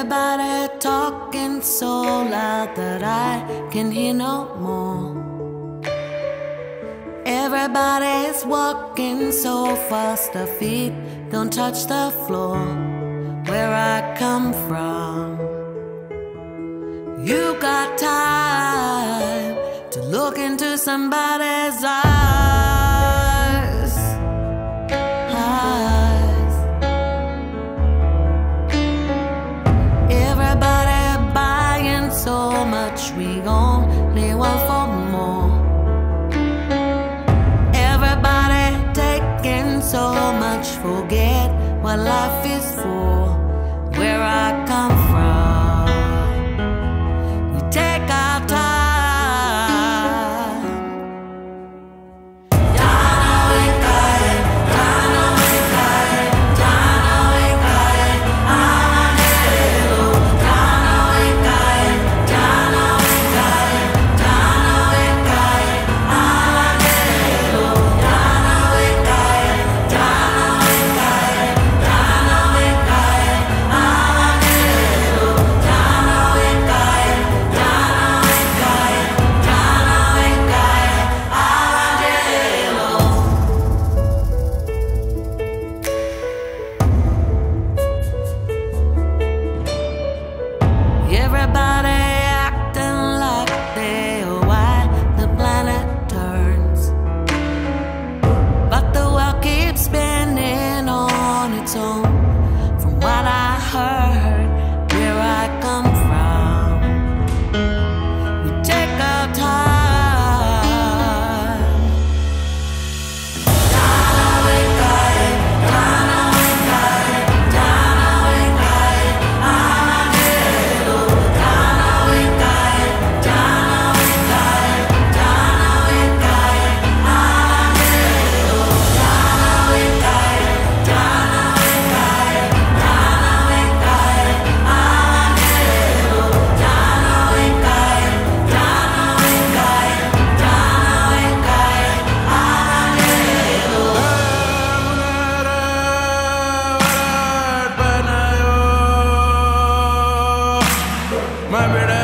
Everybody talking so loud that I can hear no more. Everybody's walking so fast, their feet don't touch the floor. Where I come from, you got time to look into somebody's eyes. Much, forget what life is for. Where I come from. everybody My brother.